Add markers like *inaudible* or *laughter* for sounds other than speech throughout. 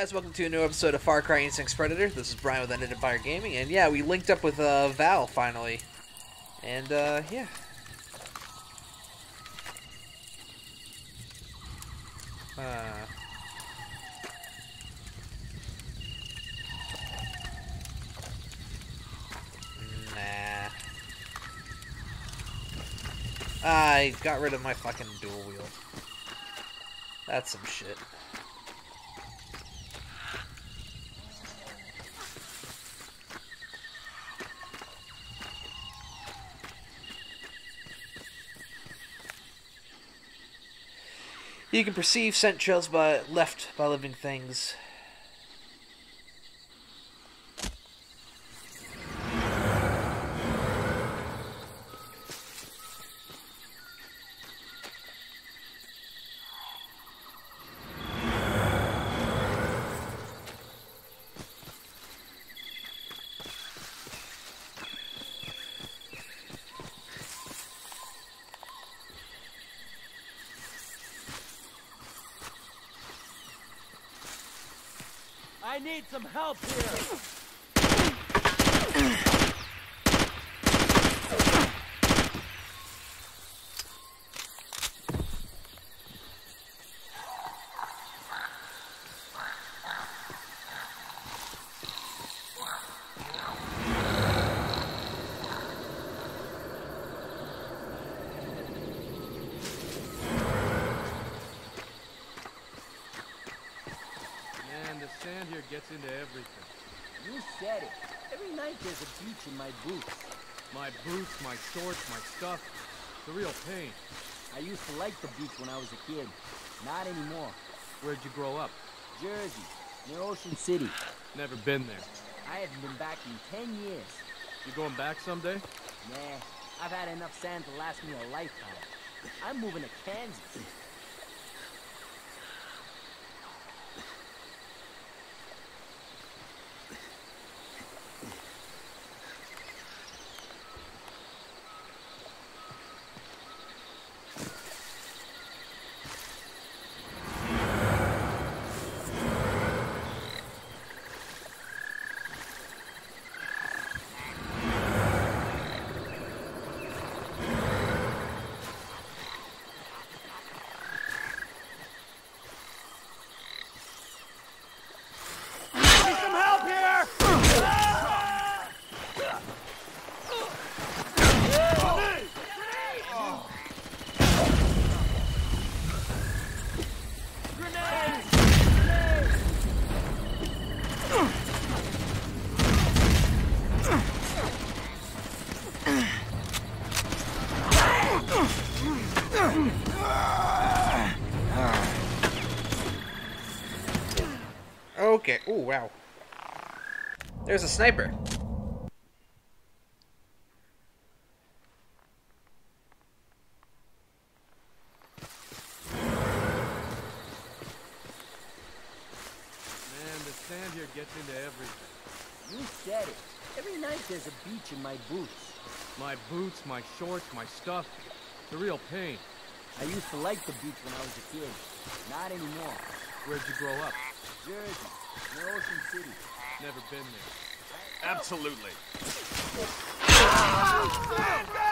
guys, welcome to a new episode of Far Cry Instincts Predator. This is Brian with Undead Empire Gaming, and yeah, we linked up with uh, Val finally. And uh, yeah. Uh, nah. I got rid of my fucking dual wield. That's some shit. You can perceive scent trails by left by living things. I need some help here. Man, the sand here gets into everything. You said it. Every night there's a beach in my boots. My boots, my shorts, my stuff. It's a real pain. I used to like the beach when I was a kid. Not anymore. Where'd you grow up? Jersey, near Ocean City. Never been there. I haven't been back in ten years. You going back someday? Nah, I've had enough sand to last me a lifetime. I'm moving to Kansas. Wow. There's a sniper. Man, the sand here gets into everything. You said it. Every night there's a beach in my boots. My boots, my shorts, my stuff. It's a real pain. I used to like the beach when I was a kid. Not anymore. Where'd you grow up? Jersey, near Ocean City. Never been there. Absolutely. Oh,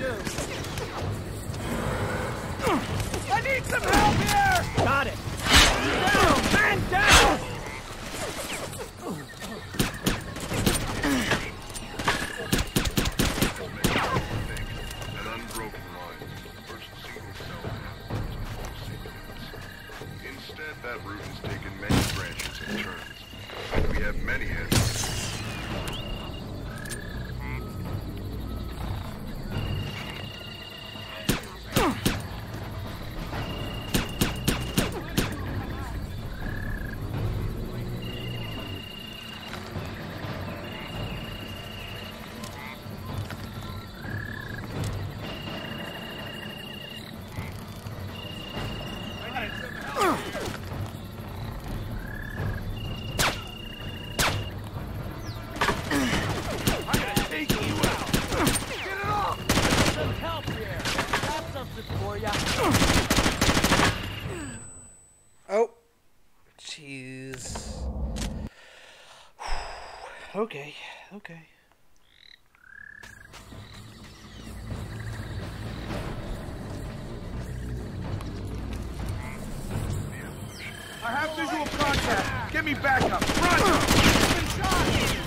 do. okay, okay. I have visual contact. Get me back up. Run!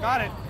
Got it.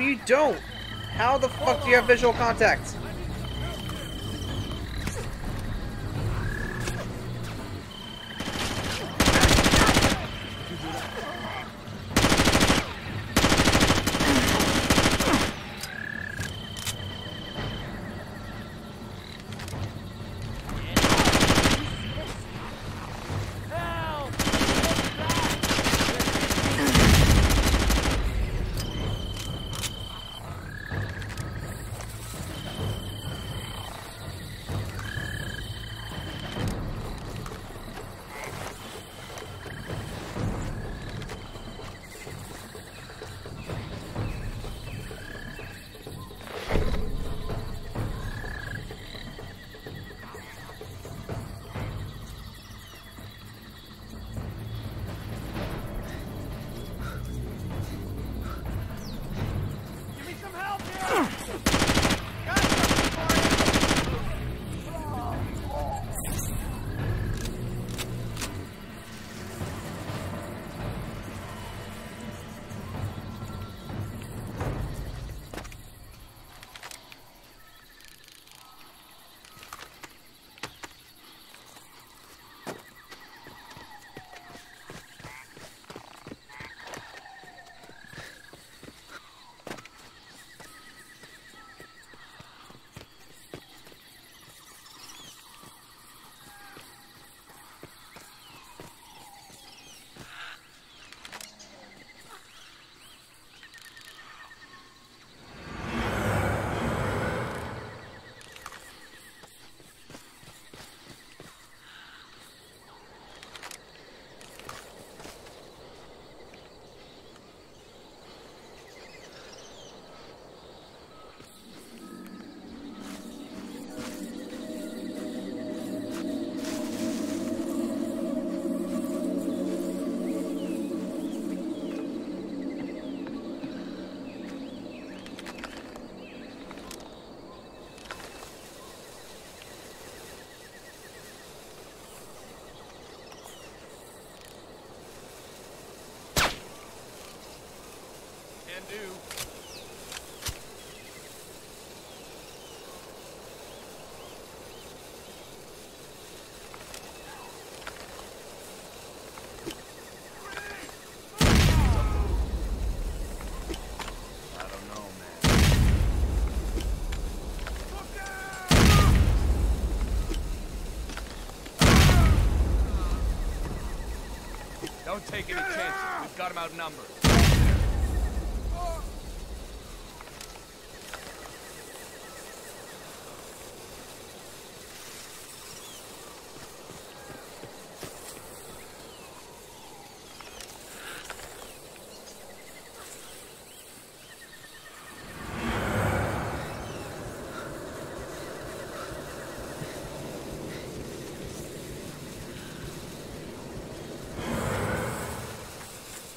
you don't! How the fuck do you have visual contact? Take any chances. We've got him outnumbered.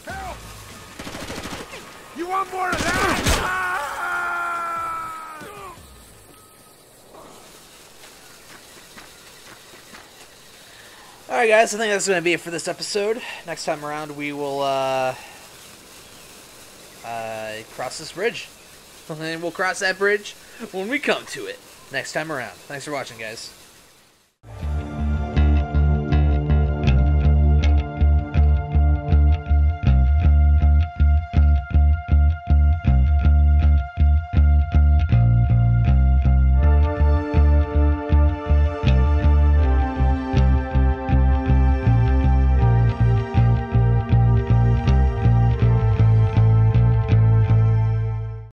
Help! You want more of that? Ah! Alright, guys, I think that's going to be it for this episode. Next time around, we will uh, uh, cross this bridge. *laughs* And we'll cross that bridge when we come to it next time around. Thanks for watching, guys.